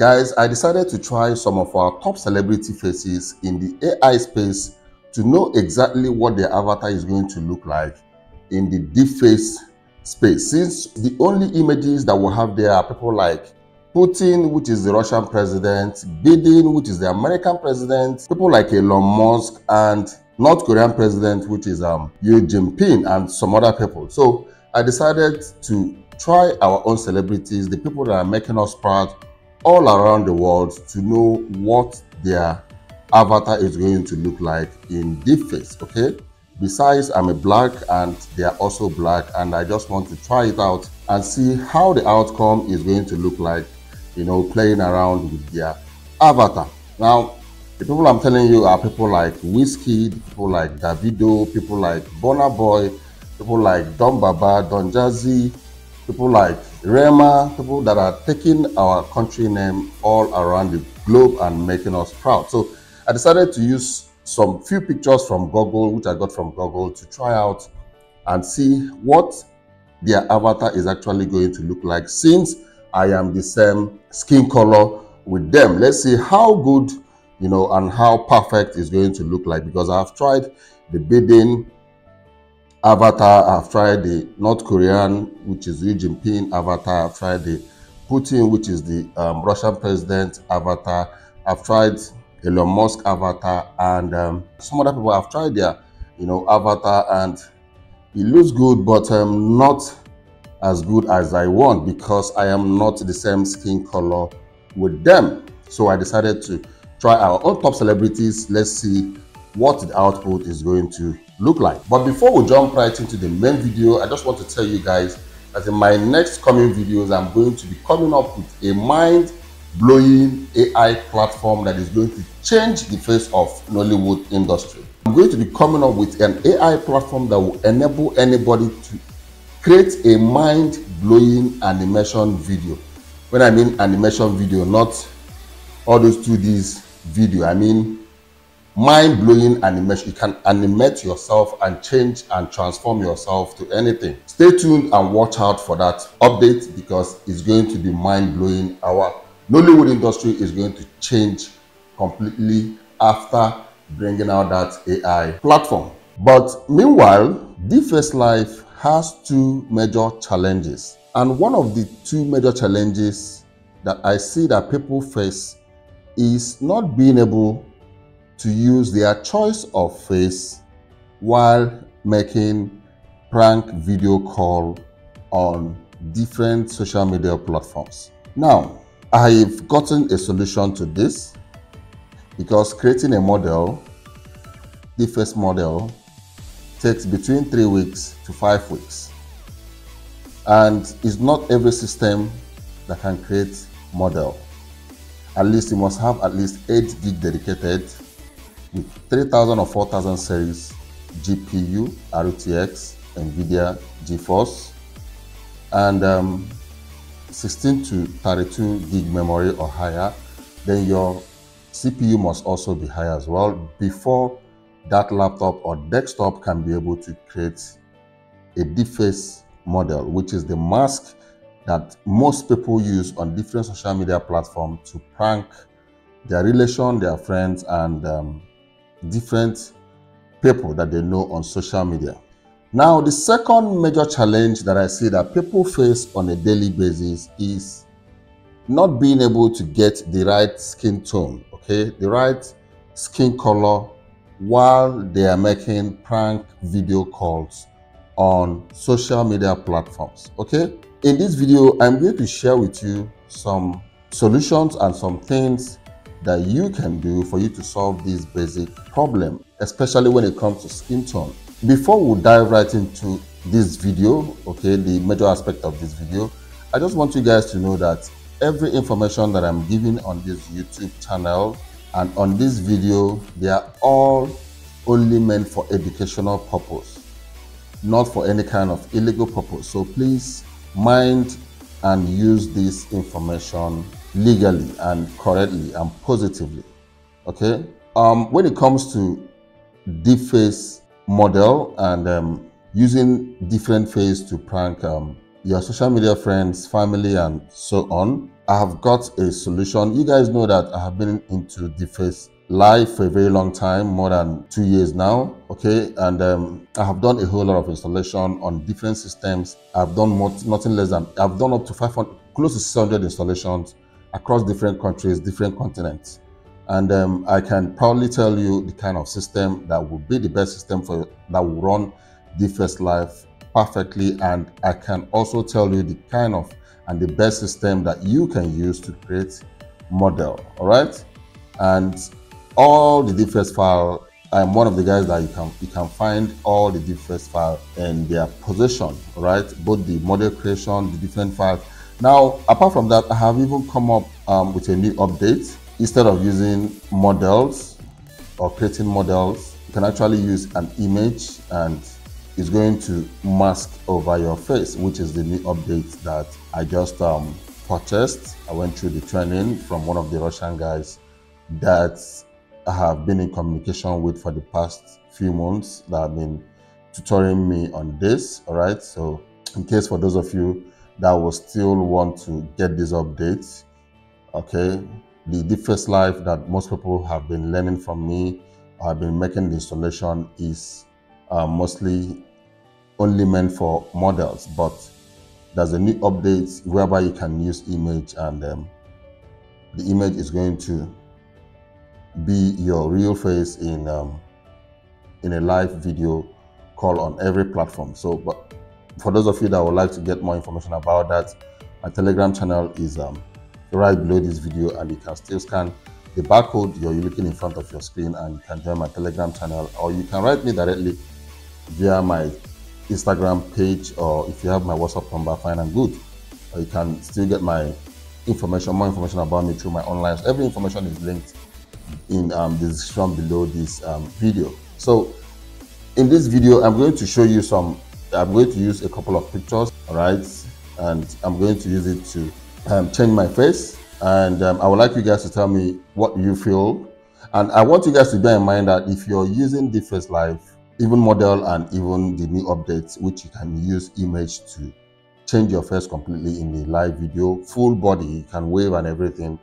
Guys, I decided to try some of our top celebrity faces in the AI space to know exactly what their avatar is going to look like in the deep face space. Since the only images that we have there are people like Putin, which is the Russian president, Biden, which is the American president, people like Elon Musk, and North Korean president, which is um, Xi Jinping, and some other people. So I decided to try our own celebrities, the people that are making us proud all around the world to know what their avatar is going to look like in deep face, okay? Besides, I'm a black and they are also black and I just want to try it out and see how the outcome is going to look like you know, playing around with their avatar. Now, the people I'm telling you are people like Whiskey, people like Davido, people like Burna Boy, people like Don Baba, Don Jazzy, people like Rema, people that are taking our country name all around the globe and making us proud. So I decided to use some few pictures from Google, which I got from Google to try out and see what their avatar is actually going to look like since I am the same skin color with them. Let's see how good, you know, and how perfect is going to look like because I've tried the Biden avatar, tried the North Korean, which is Xi Jinping avatar, I've Putin, which is the um, Russian president avatar, I've tried Elon Musk avatar, and um, some other people have tried their, you know, avatar, and it looks good, but um, not as good as I want because I am not the same skin color with them. So I decided to try our own top celebrities. Let's see what the output is going to look like. But before we jump right into the main video, I just want to tell you guys that in my next coming videos, I'm going to be coming up with a mind-blowing AI platform that is going to change the face of Nollywood industry. I'm going to be coming up with an AI platform that will enable anybody to create a mind-blowing animation video when i mean animation video not all those 2ds video i mean mind-blowing animation. You can animate yourself and change and transform yourself to anything. Stay tuned and watch out for that update because it's going to be mind-blowing. Our nollywood industry is going to change completely after bringing out that ai platform. But meanwhile DeepFace Live has two major challenges. And one of the two major challenges that I see that people face is not being able to use their choice of face while making prank video call on different social media platforms. Now, I've gotten a solution to this because creating a model, the first model, takes between three weeks to five weeks. And it's not every system that can create model. At least you must have at least 8 gig dedicated with 3000 or 4000 series GPU, RTX, NVIDIA, GeForce, and um, 16 to 32 gig memory or higher. Then your CPU must also be high as well before that laptop or desktop can be able to create a deepface model, which is the mask that most people use on different social media platforms to prank their relation, their friends, and um, different people that they know on social media. Now, the second major challenge that I see that people face on a daily basis is not being able to get the right skin tone, okay, the right skin color while they are making prank video calls on social media platforms okay in this video i'm going to share with you some solutions and some things that you can do for you to solve this basic problem especially when it comes to skin tone. Before we dive right into this video okay the major aspect of this video i just want you guys to know that every information that i'm giving on this youtube channel and on this video they are all only meant for educational purpose not for any kind of illegal purpose. So please mind and use this information legally and correctly and positively okay um, when it comes to deep face model and um, using different face to prank um, your social media friends family and so on I have got a solution. You guys know that I have been into DeepFace live for a very long time, more than two years now. Okay, and um, I have done a whole lot of installation on different systems. I've done more, nothing less than I've done up to 500, close to 600 installations across different countries, different continents. And um, I can proudly tell you the kind of system that will be the best system for that will run DeepFace Live perfectly. And I can also tell you the kind of and the best system that you can use to create model. All right, and all the DeepFace file. I'm one of the guys that you can you can find all the DeepFace file and their position, right? Both the model creation, the different files. Now, apart from that, I have even come up um, with a new update. Instead of using models or creating models, you can actually use an image and it's going to mask over your face, which is the new update that I just um, purchased. I went through the training from one of the Russian guys that I have been in communication with for the past few months that have been tutoring me on this. All right. So, in case for those of you that will still want to get this update, okay, the DeepFace Live that most people have been learning from me I've been making the installation is uh, mostly only meant for models, but there's a new update whereby you can use image and um, the image is going to be your real face in um, in a live video call on every platform. So, but for those of you that would like to get more information about that, my Telegram channel is um, right below this video, and you can still scan the barcode you're looking in front of your screen, and you can join my Telegram channel, or you can write me directly via my Instagram page, or if you have my WhatsApp number, fine and good. Or you can still get my information, more information about me through my online. Every information is linked in um, the description below this um, video. So in this video, I'm going to show you some, I'm going to use a couple of pictures, all right? And I'm going to use it to um, change my face. And um, I would like you guys to tell me what you feel. And I want you guys to bear in mind that if you're using DeepFace Live, even model and even the new updates, which you can use image to change your face completely in the live video, full body, you can wave and everything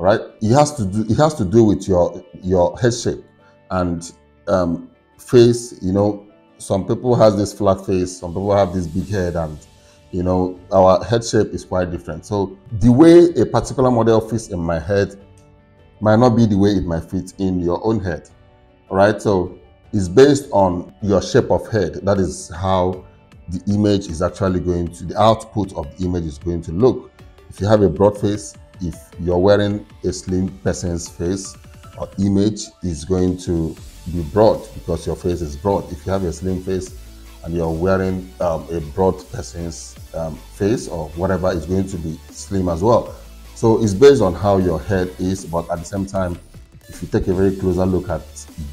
right? It has to do it has to do with your your head shape and um, face. You know, some people has this flat face, some people have this big head, and you know our head shape is quite different. So the way a particular model fits in my head might not be the way it might fit in your own head, right? So it's based on your shape of head. That is how the image is actually going to the output of the image is going to look. If you have a broad face, if you're wearing a slim person's face or image is going to be broad because your face is broad. If you have a slim face and you're wearing um, a broad person's um, face or whatever is going to be slim as well. So it's based on how your head is, but at the same time, if you take a very closer look at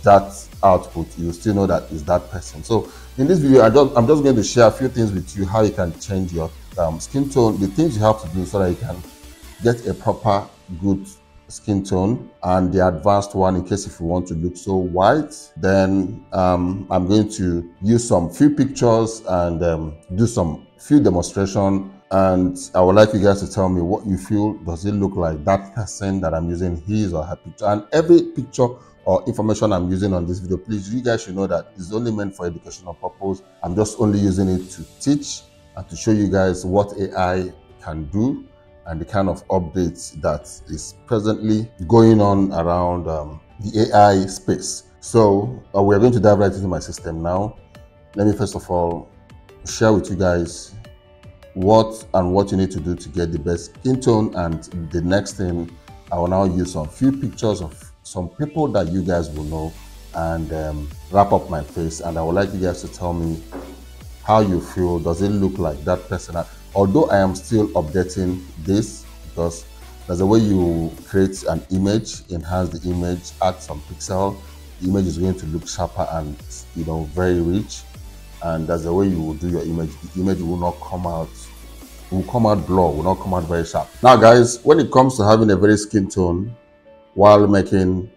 that output, you still know that is that person. So in this video, I I'm just going to share a few things with you, how you can change your um, skin tone, the things you have to do so that you can get a proper good skin tone and the advanced one in case if you want to look so white then um, i'm going to use some few pictures and um, do some few demonstration. And i would like you guys to tell me what you feel. Does it look like that person that i'm using his or her picture? And every picture or information i'm using on this video please you guys should know that it's only meant for educational purpose. I'm just only using it to teach and to show you guys what ai can do and the kind of updates that is presently going on around um, the AI space. So uh, we're going to dive right into my system now. Let me first of all share with you guys what and what you need to do to get the best skin tone and the next thing I will now use some few pictures of some people that you guys will know and um, wrap up my face and I would like you guys to tell me how you feel does it look like that person although I am still updating this because there's a way you create an image, enhance the image, add some pixel, the image is going to look sharper and you know very rich. And there's a way you will do your image. The image will not come out, will come out blur, will not come out very sharp. Now guys, when it comes to having a very skin tone while making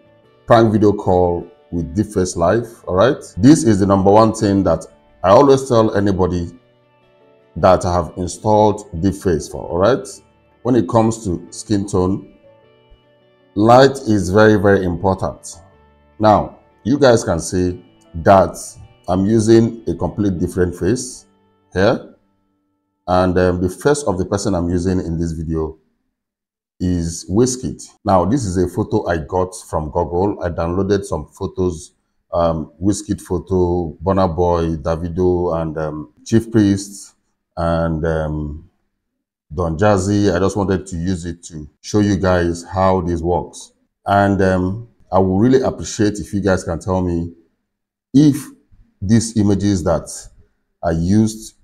prank video call with DeepFace Live, all right? This is the number one thing that I always tell anybody that I have installed DeepFace for, all right? when it comes to skin tone, light is very, very important. Now, you guys can see that I'm using a complete different face here. And um, the face of the person I'm using in this video is Wizkid. Now, this is a photo I got from Google. I downloaded some photos, um, Wizkid photo, Burna Boy, Davido, and um, Chief Priest, and um, Don Jazzy. I just wanted to use it to show you guys how this works. And um, I would really appreciate if you guys can tell me if these images that I used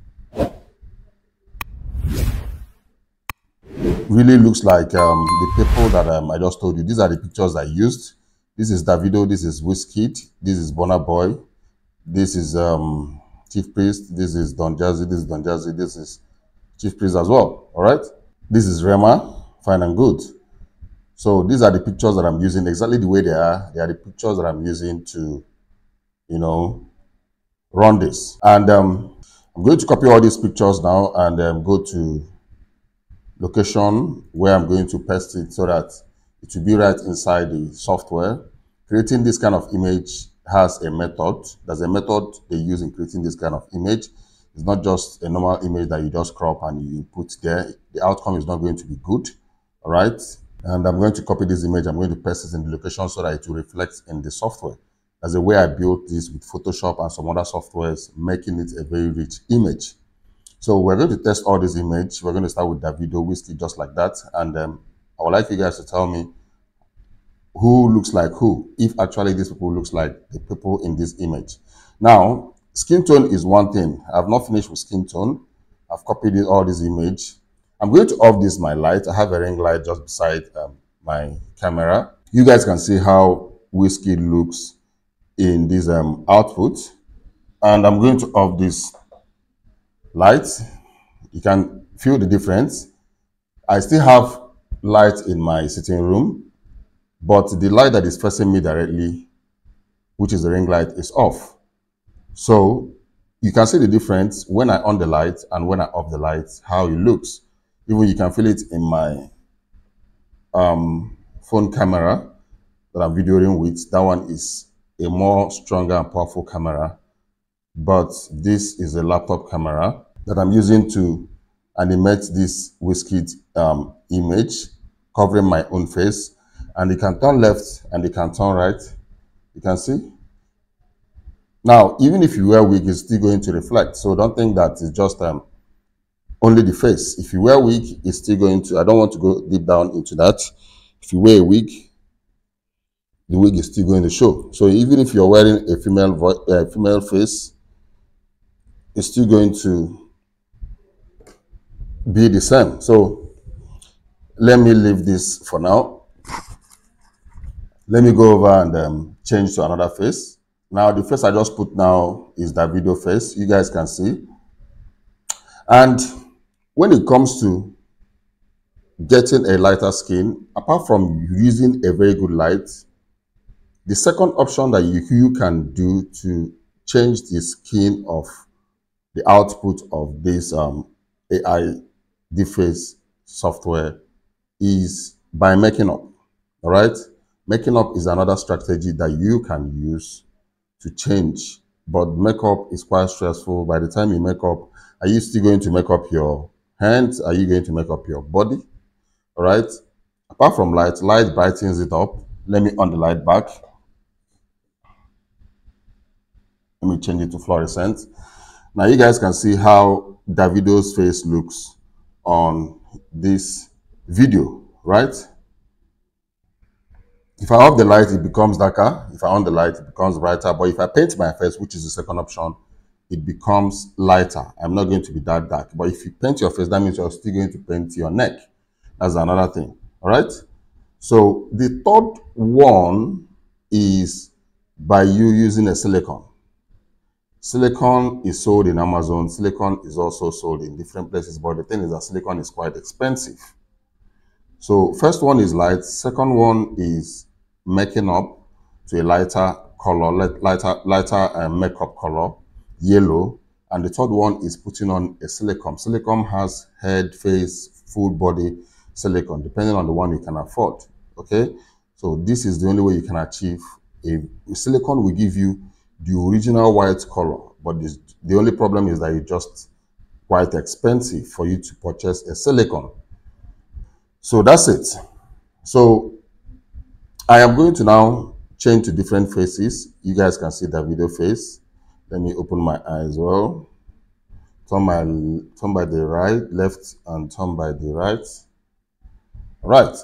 really looks like um, the people that um, I just told you. These are the pictures I used. This is Davido, this is Wizkid, this is Burna Boy, this is um, Chief Priest, this is Don Jazzy, this is Don Jazzy, this is Chief Priest as well, all right? This is Rema, fine and good. So these are the pictures that I'm using exactly the way they are. They are the pictures that I'm using to, you know, run this. And um, I'm going to copy all these pictures now and um, go to location where I'm going to paste it so that it will be right inside the software. Creating this kind of image has a method. There's a method they use in creating this kind of image. It's not just a normal image that you just crop and you put there. The outcome is not going to be good. All right. And I'm going to copy this image. I'm going to paste it in the location so that it will reflect in the software. That's the way I built this with Photoshop and some other softwares, making it a very rich image. So we're going to test all these images. We're going to start with Davido Whiskey just like that. And um, I would like you guys to tell me who looks like who, if actually these people looks like the people in this image. Now, skin tone is one thing. I've not finished with skin tone. I've copied all this image. I'm going to off this my light. I have a ring light just beside um, my camera. You guys can see how whiskey looks in this um, output. And I'm going to off this light. You can feel the difference. I still have light in my sitting room, but the light that is facing me directly, which is the ring light, is off. So you can see the difference when I on the light and when I off the light, how it looks. Even you can feel it in my um, phone camera that I'm videoing with. That one is a more stronger and powerful camera. But this is a laptop camera that I'm using to animate this Wizkid um, image covering my own face. And you can turn left and you can turn right. You can see. Now, even if you wear wig, it's still going to reflect. So don't think that it's just um, only the face. If you wear wig, it's still going to, I don't want to go deep down into that. If you wear a wig, the wig is still going to show. So even if you're wearing a female, uh, female face, it's still going to be the same. So let me leave this for now. Let me go over and um, change to another face. Now the face I just put now is Davido face. You guys can see. And when it comes to getting a lighter skin, apart from using a very good light, the second option that you, you can do to change the skin of the output of this um, AI deepface software is by making up. All right. Making up is another strategy that you can use to change. But makeup is quite stressful. By the time you make up, are you still going to make up your hands? Are you going to make up your body? All right. Apart from light, light brightens it up. Let me on the light back. Let me change it to fluorescent. Now you guys can see how Davido's face looks on this video, right? If I off the light, it becomes darker. If I on the light, it becomes brighter. But if I paint my face, which is the second option, it becomes lighter. I'm not going to be that dark. But if you paint your face, that means you're still going to paint your neck. That's another thing. All right. So the third one is by you using a silicone. Silicon is sold in Amazon. Silicon is also sold in different places. But the thing is that silicon is quite expensive. So first one is light. Second one is making up to a lighter color, lighter, lighter uh, makeup color, yellow. And the third one is putting on a silicone. Silicone has head, face, full body. silicone, depending on the one you can afford. Okay, so this is the only way you can achieve a, a silicone will give you the original white color, but this, the only problem is that it's just quite expensive for you to purchase a silicone. So that's it. So I am going to now change to different faces. You guys can see Davido face. Let me open my eye as well. Turn my turn by the right, left, and turn by the right. Right.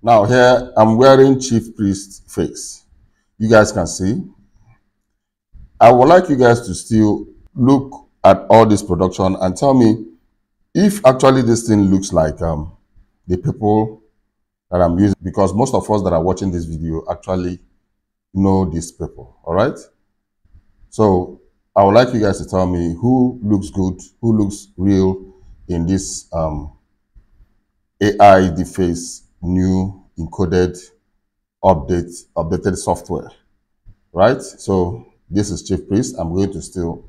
Now here I'm wearing chief priest face. You guys can see. I would like you guys to still look at all this production and tell me if actually this thing looks like um, the people that I'm using because most of us that are watching this video actually know these people, all right? So I would like you guys to tell me who looks good, who looks real in this um, AI deface new encoded update, updated software, right? So this is Chief Priest. I'm going to still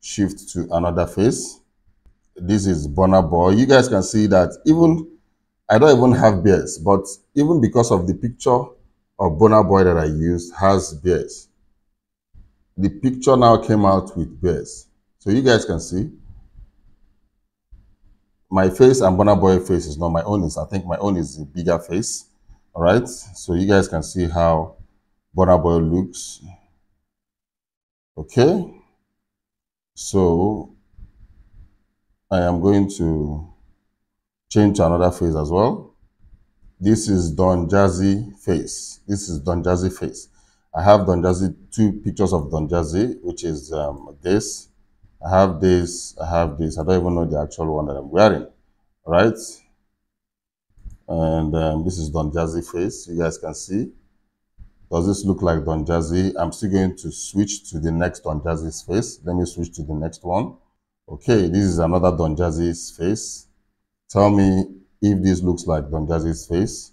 shift to another face. This is Burna Boy. You guys can see that even I don't even have bears, but even because of the picture of Burna Boy that I used has bears. The picture now came out with bears. So you guys can see my face and Burna Boy face is not my own. Is I think my own is a bigger face. All right. So you guys can see how Burna Boy looks. Okay. So I am going to change to another face as well. This is Don Jazzy face. This is Don Jazzy face. I have Don Jazzy, two pictures of Don Jazzy, which is um, this. I have this, I have this. I don't even know the actual one that I'm wearing, right? And um, this is Don Jazzy face, you guys can see. Does this look like Don Jazzy? I'm still going to switch to the next Don Jazzy's face. Let me switch to the next one. Okay, this is another Don Jazzy's face. Tell me if this looks like Don Jazzy's face.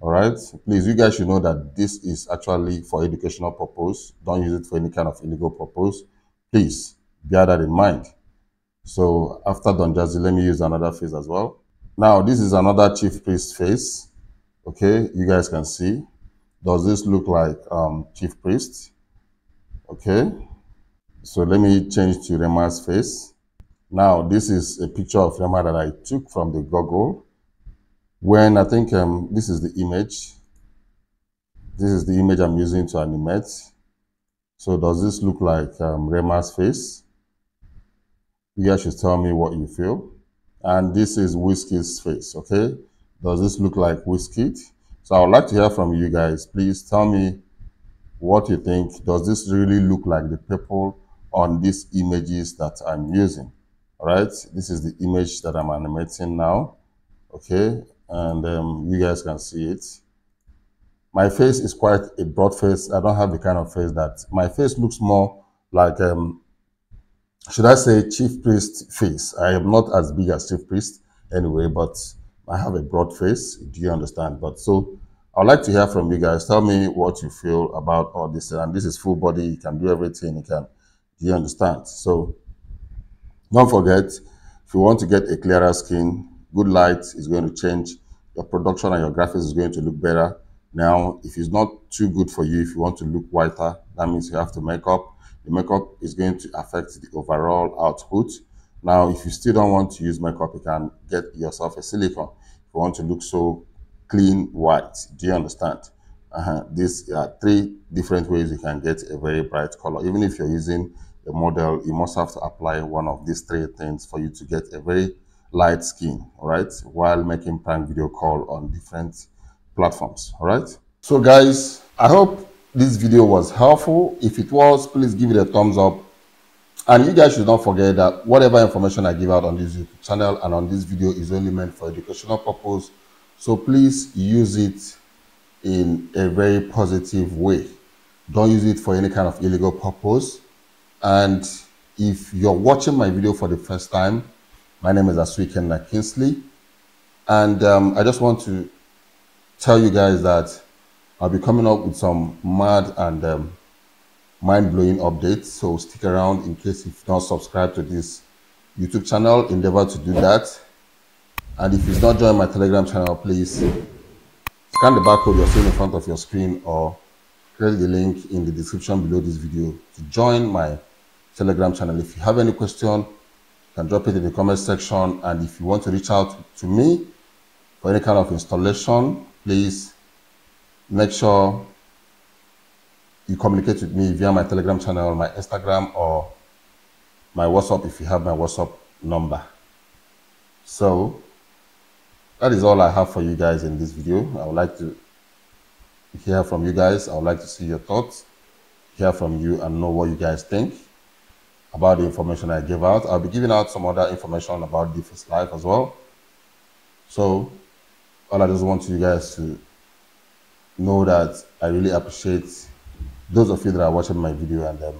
All right. Please, you guys should know that this is actually for educational purpose. Don't use it for any kind of illegal purpose. Please bear that in mind. So after Don Jazzy, let me use another face as well. Now, this is another chief priest face. Okay, you guys can see. Does this look like um, chief priest? Okay. So let me change to Rema's face. Now, this is a picture of Rema that I took from the Google when I think um, this is the image. This is the image I'm using to animate. So does this look like um, Rema's face? You guys should tell me what you feel. And this is Whiskey's face, okay? Does this look like Whiskey? So I would like to hear from you guys. Please tell me what you think. Does this really look like the people on these images that I'm using? Right, this is the image that I'm animating now. Okay, and um, you guys can see it. My face is quite a broad face. I don't have the kind of face that my face looks more like, um, should I say, chief priest face. I am not as big as chief priest anyway, but I have a broad face. Do you understand? But so I'd like to hear from you guys. Tell me what you feel about all this. And this is full body. You can do everything. You can. Do you understand? So don't forget, if you want to get a clearer skin, good light is going to change your production and your graphics is going to look better. Now, if it's not too good for you, if you want to look whiter, that means you have to make up. The makeup is going to affect the overall output. Now, if you still don't want to use makeup, you can get yourself a silicone. If you want to look so clean white, do you understand? Uh -huh. These are three different ways you can get a very bright color. Even if you're using the model, you must have to apply one of these three things for you to get a very light skin, all right, while making prank video call on different platforms, all right? So guys, I hope this video was helpful. If it was, please give it a thumbs up. And you guys should not forget that whatever information I give out on this YouTube channel and on this video is only meant for educational purpose. So please use it in a very positive way. Don't use it for any kind of illegal purpose. And if you're watching my video for the first time, my name is Asui Kingsley. And um, I just want to tell you guys that I'll be coming up with some mad and um, mind-blowing updates. So stick around in case you've not subscribed to this YouTube channel. Endeavor to do that. And if you've not joined my Telegram channel, please scan the barcode you're seeing in front of your screen or click the link in the description below this video to join my Telegram channel. If you have any question, you can drop it in the comment section. And if you want to reach out to me for any kind of installation, please make sure you communicate with me via my Telegram channel, my Instagram, or my WhatsApp if you have my WhatsApp number. So that is all I have for you guys in this video. I would like to hear from you guys. I would like to see your thoughts, hear from you and know what you guys think about the information I gave out. I'll be giving out some other information about DFS Live as well. So all I just want you guys to know that I really appreciate those of you that are watching my video and um,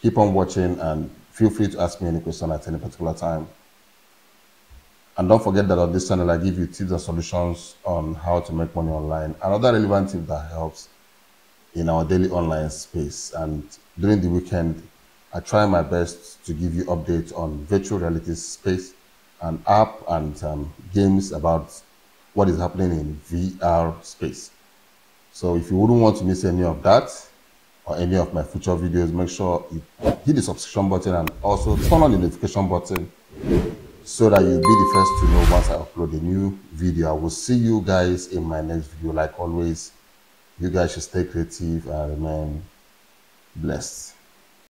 keep on watching and feel free to ask me any question at any particular time. And don't forget that on this channel, I give you tips and solutions on how to make money online and other relevant tips that helps in our daily online space. And during the weekend, I try my best to give you updates on virtual reality space and app and um, games about what is happening in VR space. So if you wouldn't want to miss any of that or any of my future videos, make sure you hit the subscription button and also turn on the notification button so that you'll be the first to know once I upload a new video. I will see you guys in my next video. Like always, you guys should stay creative and remain blessed.